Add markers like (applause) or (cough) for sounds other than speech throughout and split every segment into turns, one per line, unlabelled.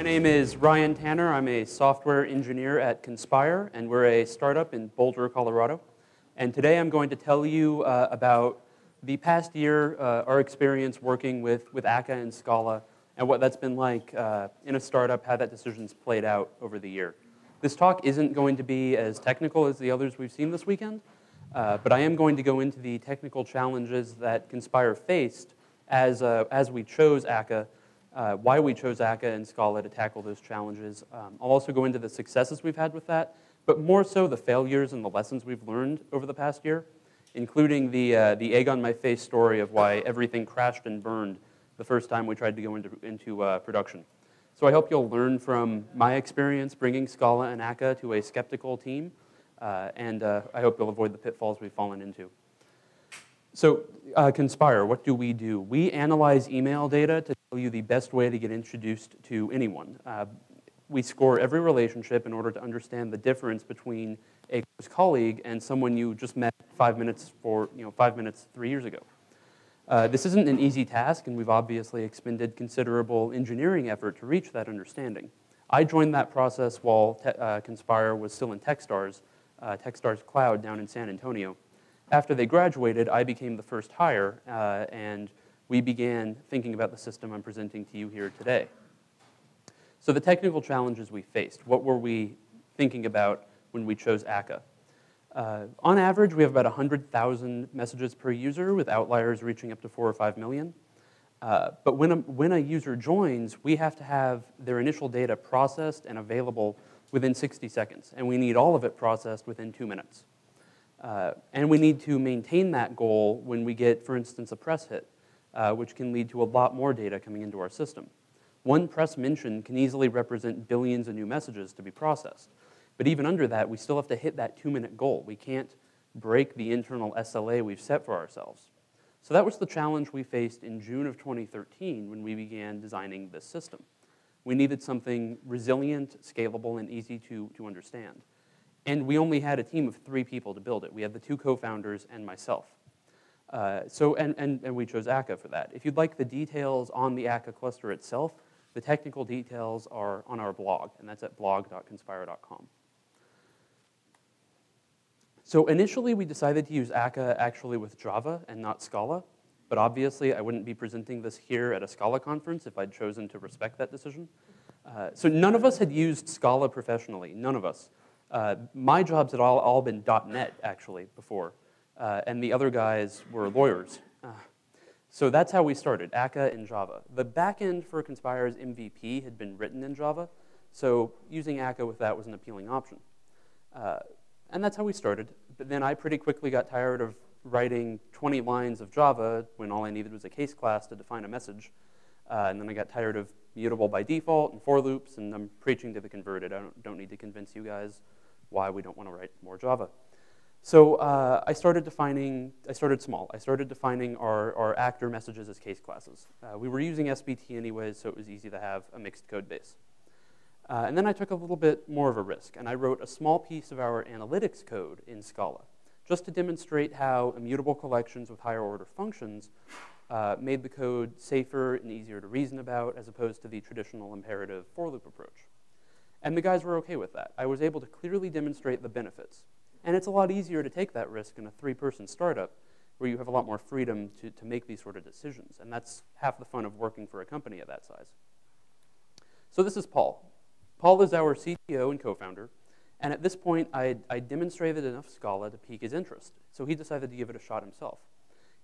My name is Ryan Tanner. I'm a software engineer at Conspire, and we're a startup in Boulder, Colorado. And today I'm going to tell you uh, about the past year, uh, our experience working with, with Akka and Scala, and what that's been like uh, in a startup, how that decision's played out over the year. This talk isn't going to be as technical as the others we've seen this weekend, uh, but I am going to go into the technical challenges that Conspire faced as, uh, as we chose Akka uh, why we chose Akka and Scala to tackle those challenges. Um, I'll also go into the successes we've had with that, but more so the failures and the lessons we've learned over the past year, including the, uh, the egg on my face story of why everything crashed and burned the first time we tried to go into, into uh, production. So I hope you'll learn from my experience bringing Scala and Akka to a skeptical team, uh, and uh, I hope you'll avoid the pitfalls we've fallen into. So, uh, Conspire, what do we do? We analyze email data to tell you the best way to get introduced to anyone. Uh, we score every relationship in order to understand the difference between a close colleague and someone you just met five minutes for, you know, five minutes three years ago. Uh, this isn't an easy task, and we've obviously expended considerable engineering effort to reach that understanding. I joined that process while uh, Conspire was still in Techstars, uh, Techstars Cloud down in San Antonio after they graduated, I became the first hire, uh, and we began thinking about the system I'm presenting to you here today. So the technical challenges we faced, what were we thinking about when we chose Akka? Uh, on average, we have about 100,000 messages per user, with outliers reaching up to 4 or 5 million. Uh, but when a, when a user joins, we have to have their initial data processed and available within 60 seconds, and we need all of it processed within two minutes. Uh, and we need to maintain that goal when we get, for instance, a press hit, uh, which can lead to a lot more data coming into our system. One press mention can easily represent billions of new messages to be processed. But even under that, we still have to hit that two minute goal. We can't break the internal SLA we've set for ourselves. So that was the challenge we faced in June of 2013 when we began designing this system. We needed something resilient, scalable, and easy to, to understand. And we only had a team of three people to build it. We had the two co-founders and myself. Uh, so, and, and, and we chose Akka for that. If you'd like the details on the Akka cluster itself, the technical details are on our blog, and that's at blog.conspire.com. So initially, we decided to use Akka actually with Java and not Scala, but obviously I wouldn't be presenting this here at a Scala conference if I'd chosen to respect that decision. Uh, so none of us had used Scala professionally, none of us. Uh, my jobs had all, all been .NET, actually, before, uh, and the other guys were lawyers. Uh, so that's how we started, Akka in Java. The backend for Conspire's MVP had been written in Java, so using Akka with that was an appealing option. Uh, and that's how we started. But then I pretty quickly got tired of writing 20 lines of Java when all I needed was a case class to define a message. Uh, and then I got tired of mutable by default and for loops, and I'm preaching to the converted. I don't, don't need to convince you guys why we don't want to write more Java. So uh, I started defining, I started small. I started defining our, our actor messages as case classes. Uh, we were using SBT anyways, so it was easy to have a mixed code base. Uh, and then I took a little bit more of a risk, and I wrote a small piece of our analytics code in Scala, just to demonstrate how immutable collections with higher order functions uh, made the code safer and easier to reason about as opposed to the traditional imperative for loop approach. And the guys were okay with that. I was able to clearly demonstrate the benefits. And it's a lot easier to take that risk in a three person startup where you have a lot more freedom to, to make these sort of decisions. And that's half the fun of working for a company of that size. So this is Paul. Paul is our CTO and co founder. And at this point, I, I demonstrated enough Scala to pique his interest. So he decided to give it a shot himself.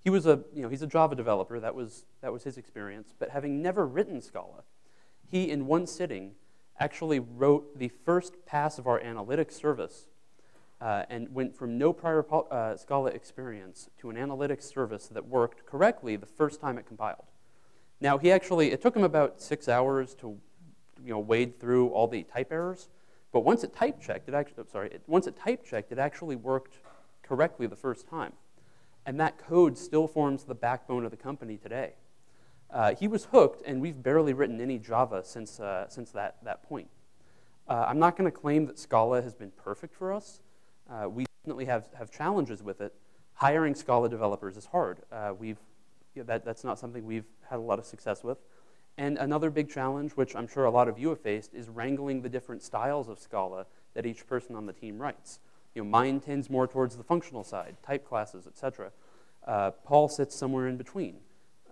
He was a, you know, he's a Java developer, that was, that was his experience. But having never written Scala, he, in one sitting, actually wrote the first pass of our analytics service uh, and went from no prior uh, Scala experience to an analytics service that worked correctly the first time it compiled. Now, he actually, it took him about six hours to you know, wade through all the type errors, but once it type checked, it actually, sorry, it, once it type checked, it actually worked correctly the first time. And that code still forms the backbone of the company today. Uh, he was hooked, and we've barely written any Java since, uh, since that, that point. Uh, I'm not going to claim that Scala has been perfect for us. Uh, we definitely have, have challenges with it. Hiring Scala developers is hard. Uh, we've, you know, that, that's not something we've had a lot of success with. And another big challenge, which I'm sure a lot of you have faced, is wrangling the different styles of Scala that each person on the team writes. You know, mine tends more towards the functional side, type classes, etc. Uh, Paul sits somewhere in between.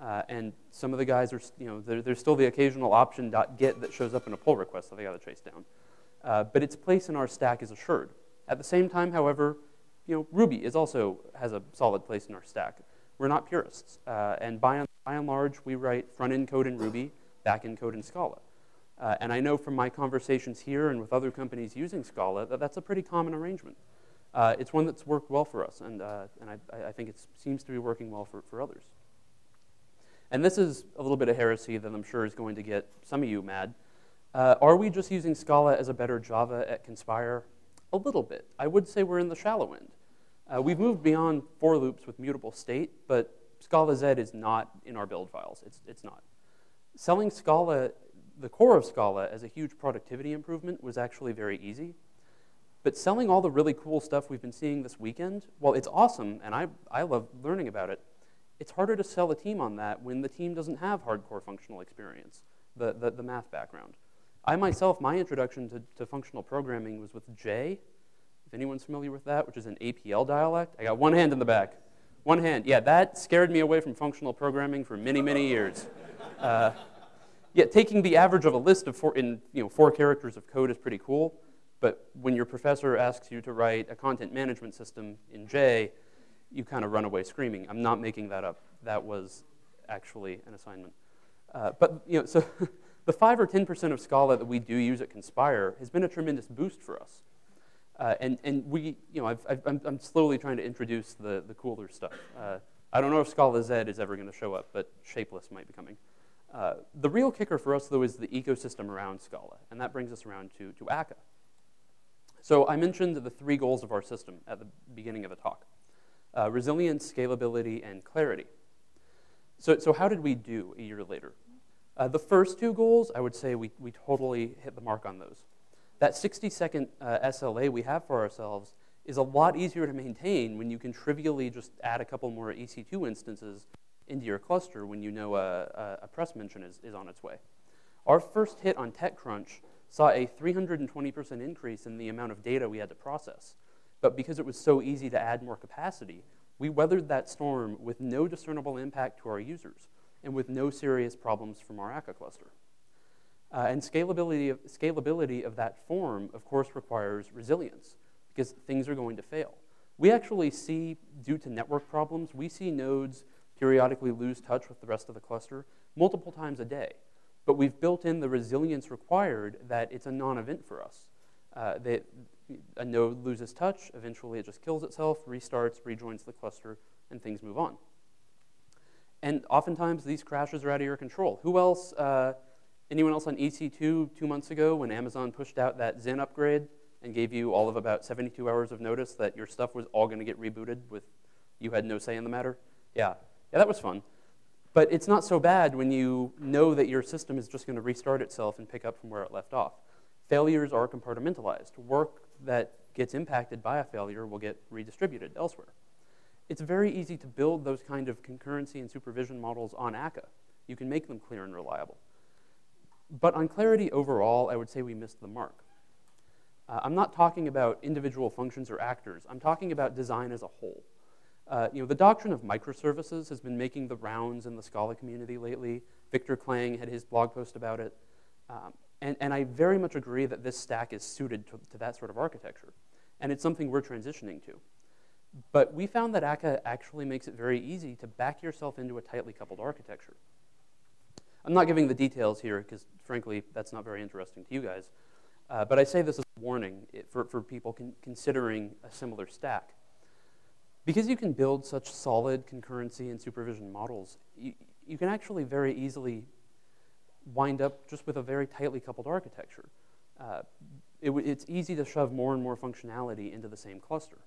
Uh, and some of the guys are, you know, there, there's still the occasional option dot .get that shows up in a pull request that they got to chase down. Uh, but its place in our stack is assured. At the same time, however, you know, Ruby is also has a solid place in our stack. We're not purists, uh, and by and, by and large, we write front-end code in Ruby, back-end code in Scala. Uh, and I know from my conversations here and with other companies using Scala that that's a pretty common arrangement. Uh, it's one that's worked well for us, and, uh, and I, I, think it seems to be working well for, for others. And this is a little bit of heresy that I'm sure is going to get some of you mad. Uh, are we just using Scala as a better Java at Conspire? A little bit. I would say we're in the shallow end. Uh, we've moved beyond for loops with mutable state, but Scalaz is not in our build files. It's, it's not. Selling Scala, the core of Scala, as a huge productivity improvement was actually very easy. But selling all the really cool stuff we've been seeing this weekend, well, it's awesome, and I, I love learning about it. It's harder to sell a team on that when the team doesn't have hardcore functional experience, the, the, the math background. I myself, my introduction to, to functional programming was with J, if anyone's familiar with that, which is an APL dialect. I got one hand in the back. One hand. Yeah, that scared me away from functional programming for many, many years. Uh, yeah, taking the average of a list of four, in, you know, four characters of code is pretty cool, but when your professor asks you to write a content management system in J, you kind of run away screaming. I'm not making that up. That was actually an assignment. Uh, but you know, so (laughs) the 5 or 10% of Scala that we do use at Conspire has been a tremendous boost for us. Uh, and, and we, you know, i am slowly trying to introduce the, the cooler stuff. Uh, I don't know if Scalaz is ever going to show up, but Shapeless might be coming. Uh, the real kicker for us, though, is the ecosystem around Scala, and that brings us around to, to akka. So I mentioned the three goals of our system at the beginning of the talk. Uh, resilience, scalability, and clarity. So, so how did we do a year later? Uh, the first two goals, I would say we, we totally hit the mark on those. That 60 second uh, SLA we have for ourselves is a lot easier to maintain when you can trivially just add a couple more EC2 instances into your cluster when you know a, a press mention is, is on its way. Our first hit on TechCrunch saw a 320% increase in the amount of data we had to process. But because it was so easy to add more capacity, we weathered that storm with no discernible impact to our users and with no serious problems from our akka cluster. Uh, and scalability of, scalability of that form, of course, requires resilience because things are going to fail. We actually see, due to network problems, we see nodes periodically lose touch with the rest of the cluster multiple times a day. But we've built in the resilience required that it's a non-event for us. Uh, a node loses touch, eventually it just kills itself, restarts, rejoins the cluster, and things move on. And oftentimes these crashes are out of your control. Who else uh, Anyone else on EC2 two months ago when Amazon pushed out that Xen upgrade and gave you all of about 72 hours of notice that your stuff was all going to get rebooted with you had no say in the matter? Yeah, yeah, that was fun. But it's not so bad when you know that your system is just going to restart itself and pick up from where it left off. Failures are compartmentalized. Work that gets impacted by a failure will get redistributed elsewhere. It's very easy to build those kind of concurrency and supervision models on akka. You can make them clear and reliable. But on clarity overall, I would say we missed the mark. Uh, I'm not talking about individual functions or actors. I'm talking about design as a whole. Uh, you know, the doctrine of microservices has been making the rounds in the Scala community lately. Viktor Klang had his blog post about it. Um, and, and, I very much agree that this stack is suited to, to, that sort of architecture. And it's something we're transitioning to. But we found that akka actually makes it very easy to back yourself into a tightly coupled architecture. I'm not giving the details here because, frankly, that's not very interesting to you guys. Uh, but I say this as a warning for, for people con considering a similar stack. Because you can build such solid concurrency and supervision models, you, you can actually very easily wind up just with a very tightly coupled architecture. Uh, it it's easy to shove more and more functionality into the same cluster.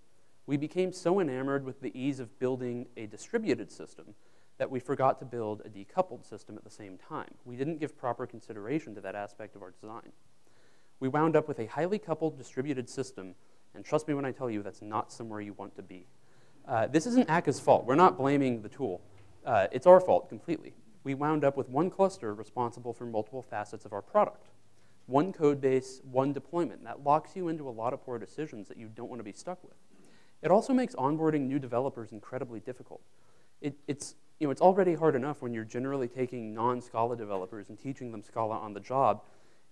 We became so enamored with the ease of building a distributed system that we forgot to build a decoupled system at the same time. We didn't give proper consideration to that aspect of our design. We wound up with a highly coupled distributed system, and trust me when I tell you that's not somewhere you want to be. Uh, this isn't Akka's fault. We're not blaming the tool. Uh, it's our fault completely. we wound up with one cluster responsible for multiple facets of our product. One code base, one deployment. That locks you into a lot of poor decisions that you don't want to be stuck with. It also makes onboarding new developers incredibly difficult. It, it's, you know, it's already hard enough when you're generally taking non-Scala developers and teaching them Scala on the job.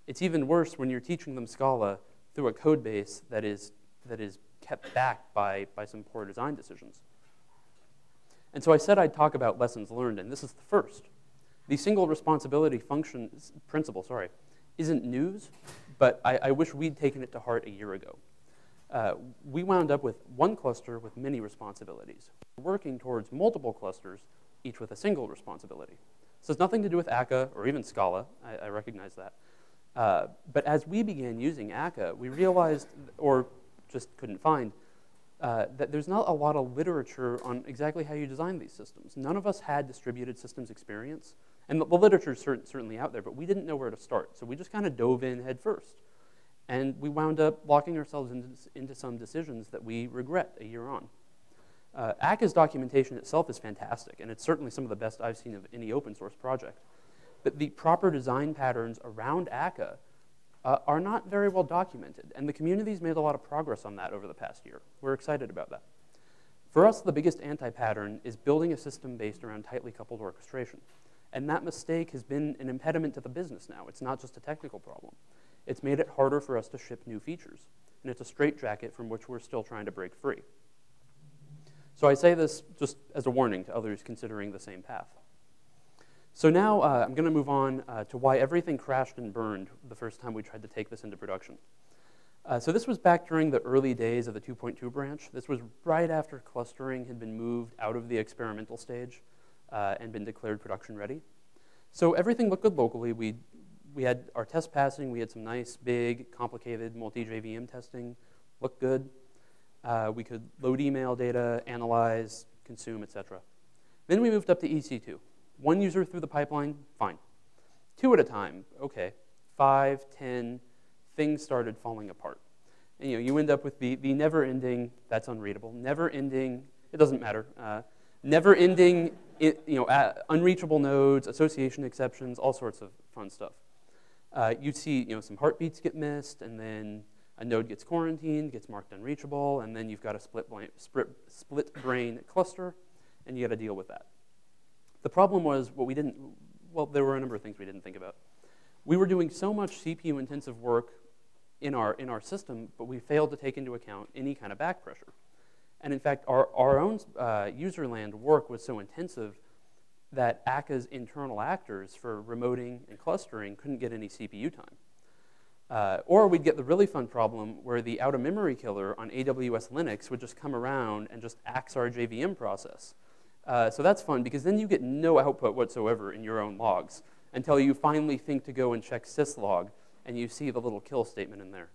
It's even worse when you're teaching them Scala through a code base that is, that is kept back by, by some poor design decisions. And so I said I'd talk about lessons learned, and this is the first. The single responsibility function principle, sorry, isn't news, but I, I wish we'd taken it to heart a year ago. Uh, we wound up with one cluster with many responsibilities, working towards multiple clusters, each with a single responsibility. So it's nothing to do with akka or even Scala, I, I recognize that. Uh, but as we began using akka, we realized, or just couldn't find, uh, that there's not a lot of literature on exactly how you design these systems. None of us had distributed systems experience, and the, the literature is cert certainly out there, but we didn't know where to start. So we just kind of dove in head first. And we wound up locking ourselves into, into some decisions that we regret a year on. Uh, documentation itself is fantastic, and it's certainly some of the best I've seen of any open source project. But the proper design patterns around Akka uh, are not very well documented, and the community's made a lot of progress on that over the past year. We're excited about that. For us, the biggest anti-pattern is building a system based around tightly coupled orchestration. And that mistake has been an impediment to the business now. It's not just a technical problem. It's made it harder for us to ship new features. And it's a straitjacket from which we're still trying to break free. So I say this just as a warning to others considering the same path. So now uh, I'm going to move on uh, to why everything crashed and burned the first time we tried to take this into production. Uh, so this was back during the early days of the 2.2 branch. This was right after clustering had been moved out of the experimental stage uh, and been declared production ready. So everything looked good locally. We, we had our test passing. We had some nice, big, complicated multi-JVM testing. Looked good. Uh, we could load email data, analyze, consume, etc. Then we moved up to EC2. One user through the pipeline, fine. Two at a time, okay. Five, ten, things started falling apart. And you know, you end up with the, the never-ending, that's unreadable, never-ending, it doesn't matter, uh, never-ending, you know, unreachable nodes, association exceptions, all sorts of fun stuff. Uh, you see, you know, some heartbeats get missed, and then a node gets quarantined, gets marked unreachable, and then you've got a split, split, split brain cluster, and you got to deal with that. The problem was what we didn't, well, there were a number of things we didn't think about. We were doing so much CPU intensive work in our, in our system, but we failed to take into account any kind of back pressure. And in fact, our, our own uh, userland work was so intensive that Akka's internal actors for remoting and clustering couldn't get any CPU time. Uh, or we'd get the really fun problem where the out-of-memory killer on AWS Linux would just come around and just axe our JVM process. Uh, so that's fun because then you get no output whatsoever in your own logs until you finally think to go and check syslog and you see the little kill statement in there.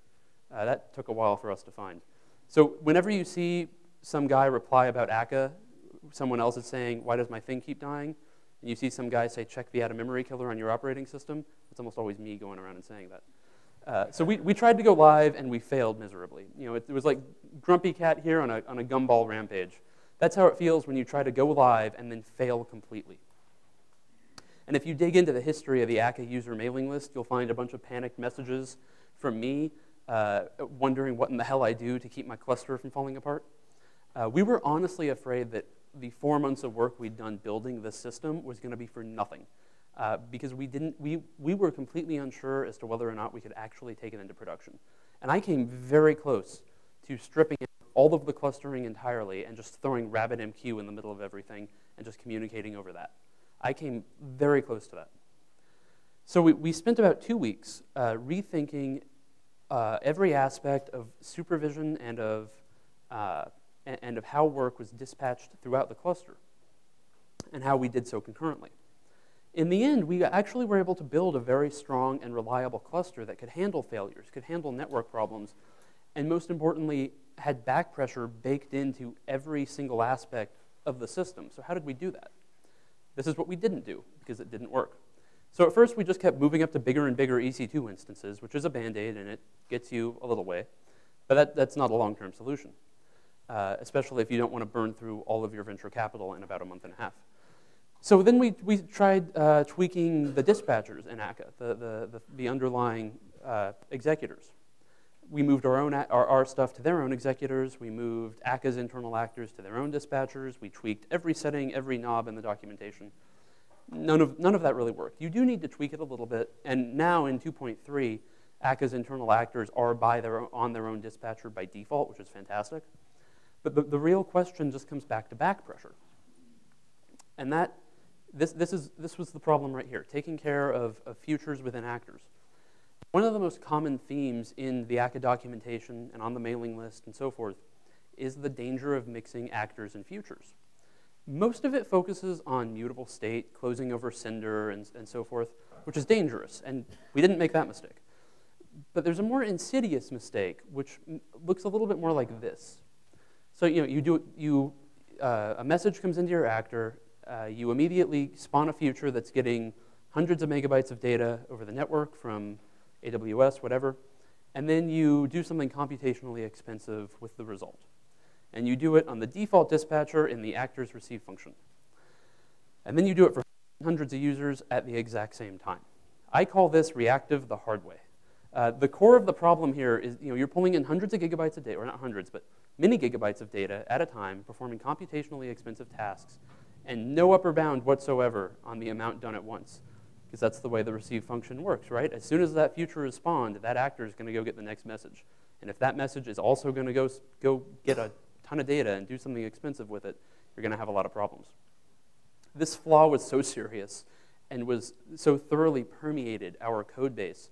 Uh, that took a while for us to find. So whenever you see some guy reply about Akka, someone else is saying, why does my thing keep dying? And you see some guy say, check the out-of-memory killer on your operating system, it's almost always me going around and saying that. Uh, so we, we tried to go live and we failed miserably. You know, it, it was like Grumpy Cat here on a, on a gumball rampage. That's how it feels when you try to go live and then fail completely. And if you dig into the history of the Akka user mailing list, you'll find a bunch of panicked messages from me uh, wondering what in the hell I do to keep my cluster from falling apart. Uh, we were honestly afraid that the four months of work we'd done building this system was going to be for nothing. Uh, because we, didn't, we, we were completely unsure as to whether or not we could actually take it into production. And I came very close to stripping all of the clustering entirely and just throwing RabbitMQ in the middle of everything and just communicating over that. I came very close to that. So we, we spent about two weeks uh, rethinking uh, every aspect of supervision and of, uh, and of how work was dispatched throughout the cluster and how we did so concurrently. In the end, we actually were able to build a very strong and reliable cluster that could handle failures, could handle network problems, and most importantly, had back pressure baked into every single aspect of the system. So how did we do that? This is what we didn't do because it didn't work. So at first we just kept moving up to bigger and bigger EC2 instances, which is a band-aid and it gets you a little way. But that, that's not a long-term solution, uh, especially if you don't want to burn through all of your venture capital in about a month and a half. So then we, we tried uh, tweaking the dispatchers in akka, the, the, the, the underlying uh, executors. We moved our own our, our stuff to their own executors. We moved akka's internal actors to their own dispatchers. We tweaked every setting, every knob in the documentation. None of, none of that really worked. You do need to tweak it a little bit. And now in 2.3, akka's internal actors are by their, on their own dispatcher by default, which is fantastic. But the, the real question just comes back to back pressure. And that this, this, is, this was the problem right here, taking care of, of futures within actors. One of the most common themes in the akka documentation and on the mailing list and so forth is the danger of mixing actors and futures. Most of it focuses on mutable state, closing over sender, and, and so forth, which is dangerous, and we didn't make that mistake. But there's a more insidious mistake, which looks a little bit more like this. So you know, you do you uh, a message comes into your actor, uh, you immediately spawn a future that's getting hundreds of megabytes of data over the network from AWS, whatever, and then you do something computationally expensive with the result. And you do it on the default dispatcher in the actors receive function. And then you do it for hundreds of users at the exact same time. I call this reactive the hard way. Uh, the core of the problem here is you know, you're pulling in hundreds of gigabytes of data, or not hundreds, but many gigabytes of data at a time, performing computationally expensive tasks and no upper bound whatsoever on the amount done at once. Because that's the way the receive function works, right? As soon as that future spawned, that actor is going to go get the next message. And if that message is also going to go, go get a ton of data and do something expensive with it, you're going to have a lot of problems. This flaw was so (laughs) serious and was so thoroughly permeated our code base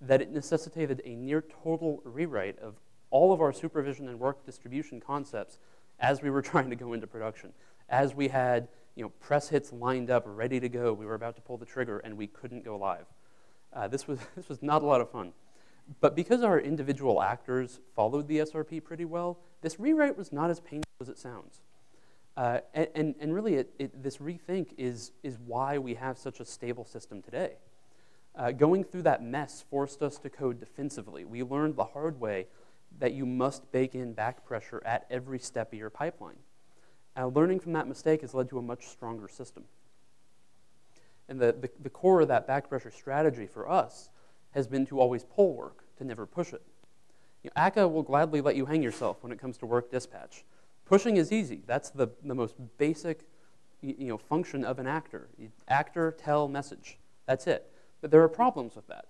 that it necessitated a near total rewrite of all of our supervision and work distribution concepts as we were (laughs) trying to go into production as we had you know, press hits lined up, ready to go. We were about to pull the trigger, and we couldn't go live. Uh, this, was, (laughs) this was not a lot of fun. But because our individual actors followed the SRP pretty well, this rewrite was not as painful as it sounds. Uh, and, and, really, it, it, this rethink is, is why we have such a stable system today. Uh, going through that mess forced us to code defensively. We learned the hard way that you must bake in back pressure at every step of your pipeline. Uh, learning from that mistake has led to a much stronger system. And the, the, the, core of that back pressure strategy for us has been to always pull work, to never push it. You know, akka will gladly let you hang yourself when it comes to work dispatch. Pushing is easy. That's the, the most basic you know, function of an actor. Actor, tell, message. That's it. But there are problems with that.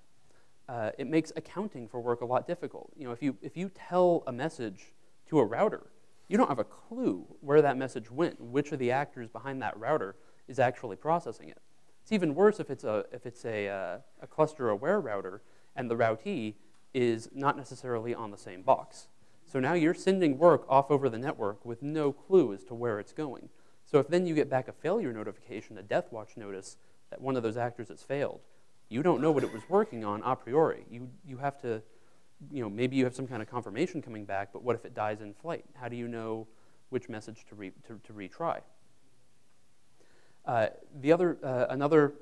Uh, it makes accounting for work a lot difficult. You know, if you, if you tell a message to a router, you don't have a clue where that message went, which of the actors behind that router is actually processing it. It's even worse if it's a, if it's a, uh, a cluster aware router and the routee is not necessarily on the same box. So now you're sending work off over the network with no clue as to where it's going. So if then you get back a failure notification, a death watch notice that one of those actors has failed, you don't know what it was working on a priori. You, you have to you know, maybe you have some kind of confirmation coming back, but what if it dies in flight? How do you know which message to, re, to, to retry? Uh, the other, uh, another,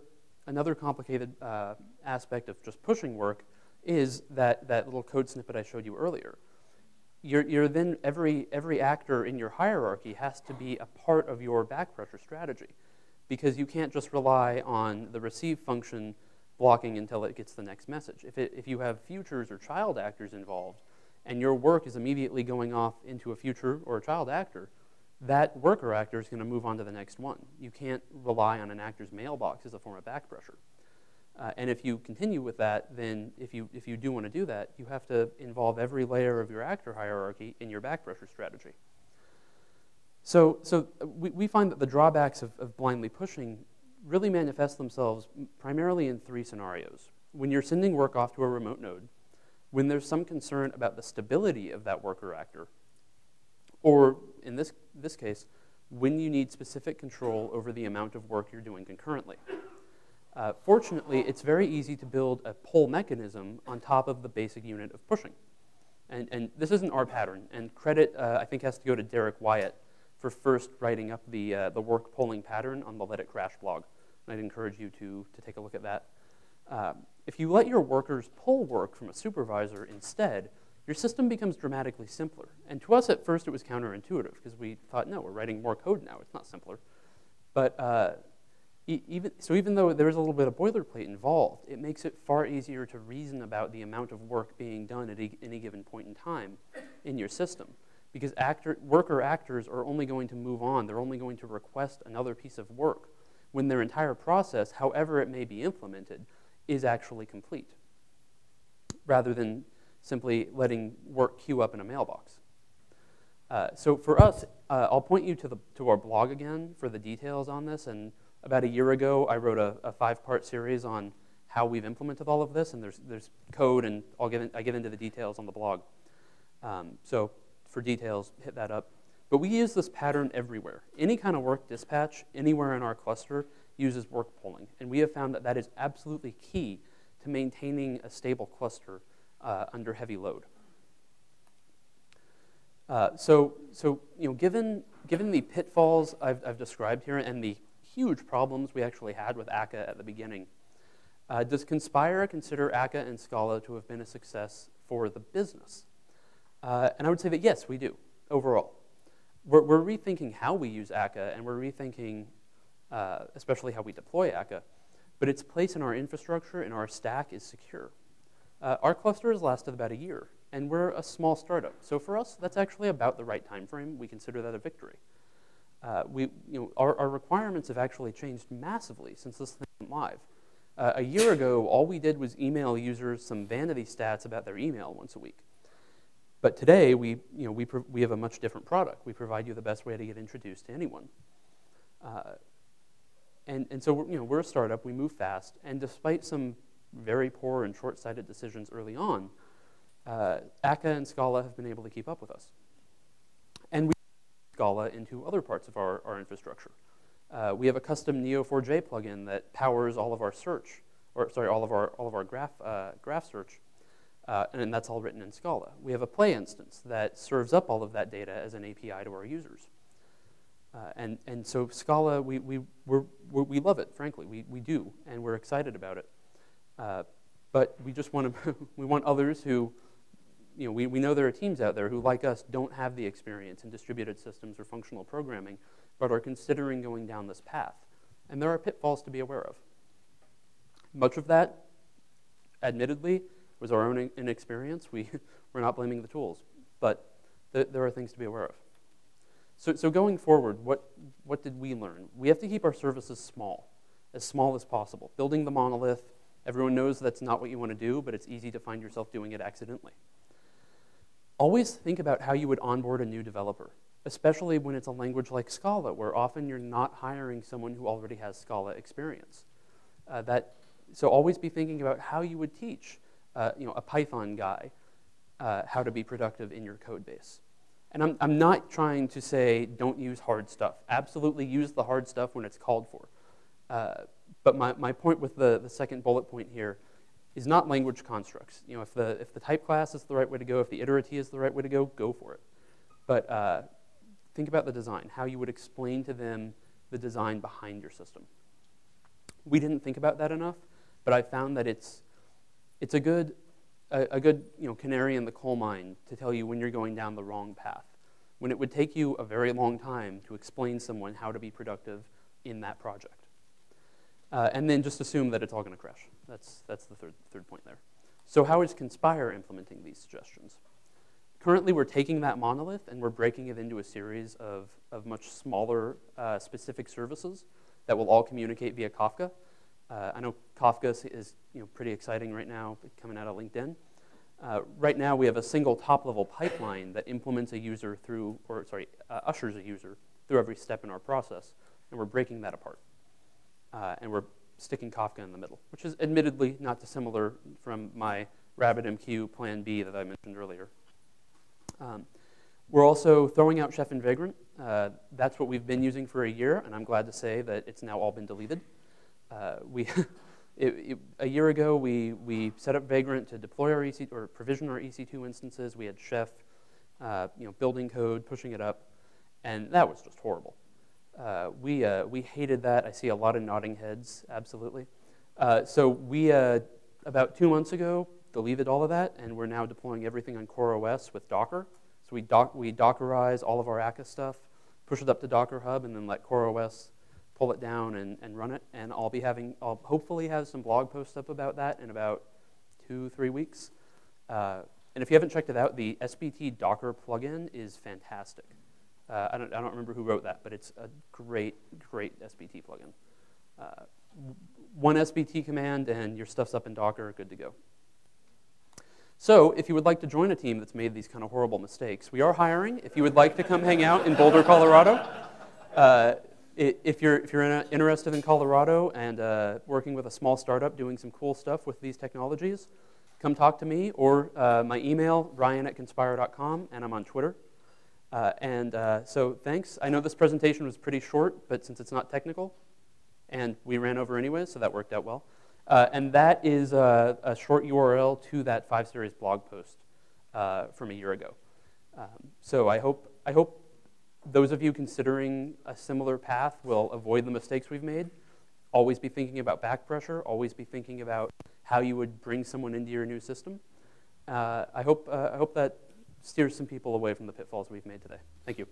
another complicated uh, aspect of just pushing work is that, that little code snippet I showed you earlier. You're, you're then, every, every actor in your hierarchy has to be a part of your back pressure strategy because you can't just rely on the receive function blocking until it gets the next message. If, it, if you have futures or child actors involved, and your work is immediately going off into a future or a child actor, that worker actor is going to move on to the next one. You can't rely on an actor's mailbox as a form of back pressure. Uh, and if you continue with that, then if you, if you do want to do that, you have to involve every layer of your actor hierarchy in your back pressure strategy. So, so we, we find that the drawbacks of, of blindly pushing really manifest themselves primarily in three scenarios. When you're sending work off to a remote node, when there's some concern about the stability of that worker actor, or in this, this case, when you need specific control over the amount of work you're doing concurrently. Uh, fortunately, it's very easy to build a pull mechanism on top of the basic unit of pushing. And, and this isn't our pattern, and credit, uh, I think, has to go to Derek Wyatt for first writing up the, uh, the work polling pattern on the Let It Crash blog. I'd encourage you to, to take a look at that. Um, if you let your workers pull work from a supervisor instead, your system becomes dramatically simpler. And to us at first it was counterintuitive because we thought, no, we're writing more code now, it's not simpler. But uh, E- even, so even though there is a little bit of boilerplate involved, it makes it far easier to reason about the amount of work being done at a, any given point in time in your system. Because actor, worker actors are only going to move on, they're only going to request another piece of work when their entire process, however it may be implemented, is actually complete, rather than simply letting work queue up in a mailbox. Uh, so for us, uh, I'll point you to, the, to our blog again for the details on this. And about a year ago, I wrote a, a five-part series on how we've implemented all of this, and there's, there's code, and I'll get in, I into the details on the blog. Um, so for details, hit that up. But we use this pattern everywhere. Any kind of work dispatch, anywhere in our cluster, uses work polling. And we have found that that is absolutely key to maintaining a stable cluster uh, under heavy load. Uh, so, so you know, given, given the pitfalls I've, I've, described here and the huge problems we actually had with akka at the beginning, uh, does Conspire consider akka and Scala to have been a success for the business? Uh, and I would say that yes, we do, overall. We're, we're rethinking how we use akka, and we're rethinking uh, especially how we deploy akka, but its place in our infrastructure and our stack is secure. Uh, our cluster has lasted about a year, and we're a small startup. So for us, that's actually about the right time frame. We consider that a victory. Uh, we, you know, our, our, requirements have actually changed massively since this thing went live. Uh, a year ago, all we did was email users some vanity stats about their email once a week. But today, we, you know, we, we have a much different product. We provide you the best way to get introduced to anyone. Uh, and, and so, you know, we're a startup, we move fast, and despite some very poor and short-sighted decisions early on, uh, Akka and Scala have been able to keep up with us. And we Scala into other parts of our, our infrastructure. Uh, we have a custom Neo4j plugin that powers all of our search, or sorry, all of our, all of our graph, uh, graph search, uh, and that's all written in Scala. We have a play instance that serves up all of that data as an API to our users. Uh, and, and so Scala, we, we, we're, we love it, frankly. We, we do, and we're excited about it. Uh, but we just want to, (laughs) we want others who, you know, we, we know there are teams out there who, like us, don't have the experience in distributed systems or functional programming, but are considering going down this path. And there are pitfalls to be aware of. Much of that, admittedly, was our own inexperience. We, (laughs) we're not blaming the tools, but th there are things to be aware of. So, so going forward, what, what did we learn? We have to keep our services small, as small as possible. Building the monolith, everyone knows that's not what you want to do, but it's easy to find yourself doing it accidentally. Always think about how you would onboard a new developer, especially when it's a language like Scala, where often you're not hiring someone who already has Scala experience. Uh, that, so always be thinking about how you would teach uh, you know, a Python guy uh, how to be productive in your code base. And I'm, I'm not trying to say don't use hard stuff. Absolutely use the hard stuff when it's called for. Uh, but my, my point with the, the second bullet point here is not language constructs. You know, if the, if the type class is the right way to go, if the iteratee is the right way to go, go for it. But uh, think about the design, how you would explain to them the design behind your system. We didn't think about that enough, but I found that it's, it's a good a, a good you know, canary in the coal mine to tell you when you're going down the wrong path, when it would take you a very long time to explain someone how to be productive in that project. Uh, and then just assume that it's all going to crash. That's, that's the third, third point there. So how is Conspire implementing these suggestions? Currently, we're taking that monolith and we're breaking it into a series of, of much smaller uh, specific services that will all communicate via Kafka. Uh, I know Kafka is you know, pretty exciting right now, coming out of LinkedIn. Uh, right now, we have a single top-level pipeline that implements a user through, or sorry, uh, ushers a user through every step in our process, and we're breaking that apart. Uh, and we're sticking Kafka in the middle, which is admittedly not dissimilar from my RabbitMQ Plan B that I mentioned earlier. Um, we're also throwing out Chef and Vagrant. Uh, that's what we've been using for a year, and I'm glad to say that it's now all been deleted. Uh, we, (laughs) it, it, a year ago, we, we set up Vagrant to deploy our EC or provision our EC2 instances. We had Chef, uh, you know, building code, pushing it up, and that was just horrible. Uh, we, uh, we hated that. I see a lot of nodding heads, absolutely. Uh, so we, about two months ago, deleted all of that, and we're now deploying everything on CoreOS with Docker. So we, doc we Dockerize all of our Akka stuff, push it up to Docker Hub, and then let CoreOS pull it down and, and run it. And I'll be having, I'll hopefully have some blog posts up about that in about two, three weeks. Uh, and if you haven't checked it out, the SBT Docker plugin is fantastic. Uh, I, don't, I don't remember who wrote that, but it's a great, great SBT plugin. Uh, one SBT command and your stuff's up in Docker, good to go. So if you would like to join a team that's made these kind of horrible mistakes, we are hiring. If you would like to come hang out in Boulder, Colorado, uh, if you're, if you're in interested in Colorado and uh, working with a small startup doing some cool stuff with these technologies, come talk to me or uh, my email, ryan at conspire.com, and I'm on Twitter. Uh, and uh, so thanks. I know this presentation was pretty short, but since it's not technical, and we ran over anyway, so that worked out well. Uh, and that is a, a, short URL to that five series blog post uh, from a year ago. Um, so I hope, I hope those of you considering a similar path will avoid the mistakes we've made. Always be thinking about back pressure. Always be thinking about how you would bring someone into your new system. Uh, I, hope, uh, I hope that steers some people away from the pitfalls we've made today. Thank you.